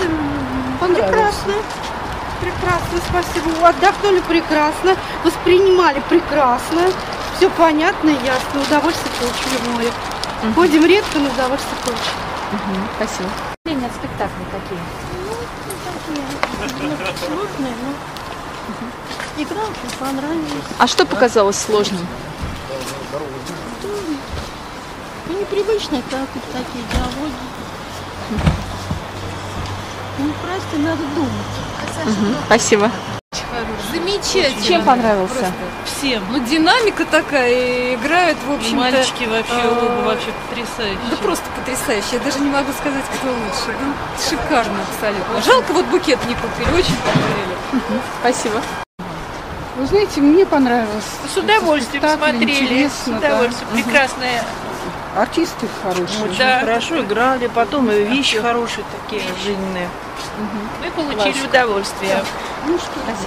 м, прекрасно. Прекрасно, спасибо. Отдохнули прекрасно, воспринимали прекрасно. Все понятно, ясно. Удовольствие получили в море. Ходим редко, но удовольствие получили. Мгм, Спасибо. От спектакля какие? Сложные, но игра очень понравилась. А что показалось сложным? Ну, непривычно, как и такие диалоги. Ну, просто надо думать. Мгм, Спасибо. Замечательно. Чем понравился? Всем. Ну, динамика такая, играют, в общем-то... Мальчики вообще а, оба вообще потрясающие. Да просто потрясающе. Я даже не могу сказать, кто лучше. Ну, шикарно абсолютно. Жалко, вот букет не купили, очень пожалели. Спасибо. Вы знаете, мне понравилось. С удовольствием смотрели. С интересно, да. удовольствием. Прекрасная. Артисты хорошие. Очень Да. хорошо играли, потом и вещи хорошие такие жизненные. Мы получили удовольствие. Ну что, Спасибо.